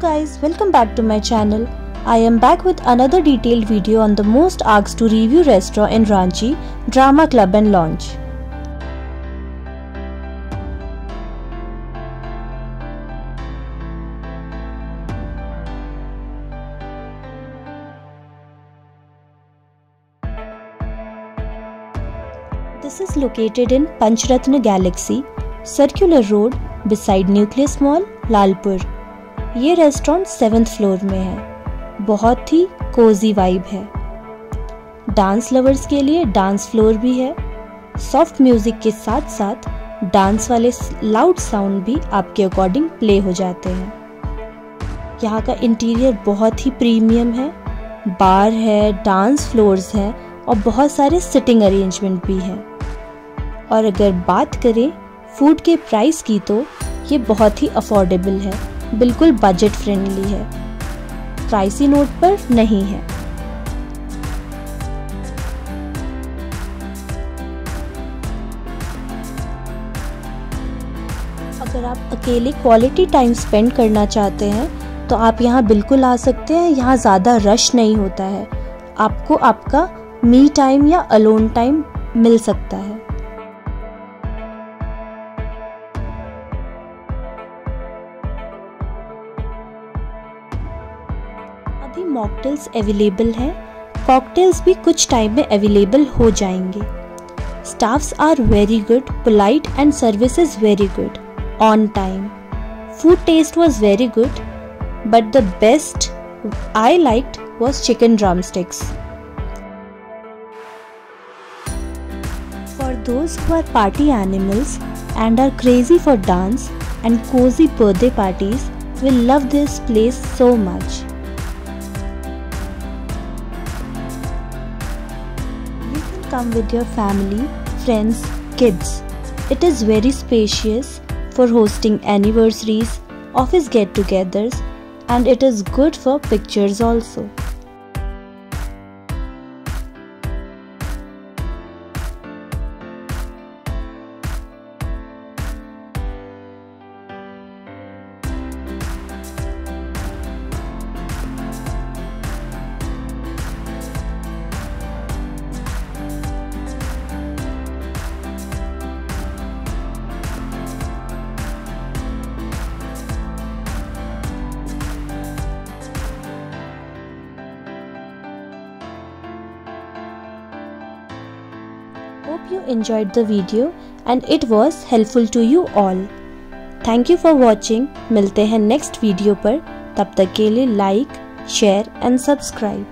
guys, welcome back to my channel. I am back with another detailed video on the most asked to review restaurant in Ranchi, Drama Club and Lounge. This is located in Panchratna Galaxy, Circular Road, beside Nucleus Mall, Lalpur. ये restaurant seventh floor में है। बहुत ही Cozi vibe है। Dance lovers के लिए dance floor भी है। सॉफ्ट म्यूज़िक के साथ साथ डांस वाले लाउड साउंड भी आपके अकॉर्डिंग प्ले हो जाते हैं। यहाँ का इंटीरियर बहुत ही प्रीमियम है। बार है डांस फ्लोर्स हैं और बहुत सारे सिटिंग अरेंजमेंट भी है। और अगर बात करें फ़ूड के प्राइस की तो ये बहुत ही अफोर्डेबल है। बिल्कुल बजट फ्रेंडली है। प्राइसी नोट पर नहीं है। अगर आप अकेले क्वालिटी टाइम स्पेंड करना चाहते हैं तो आप यहाँ बिल्कुल आ सकते हैं। यहाँ ज़्यादा रश नहीं होता है। आपको आपका मी टाइम या अलोन टाइम मिल सकता है। अभी मॉकटेल्स अवेलेबल हैं। कॉकटेल्स भी कुछ टाइम में अवेलेबल हो जाएँगे। Staffs are very good polite and service is very good on time food taste was very good but the best I liked was chicken drumsticks For those who are party animals and are crazy for dance and cozy birthday parties will love this place so much. Come with your family, friends, kids. It is very spacious for hosting anniversaries, office get togethers, and it is good for pictures also. Hope you enjoyed the video and it was helpful to you all. Thank you for watching. मिलते हैं next video पर तब तक के लिए like, share and subscribe.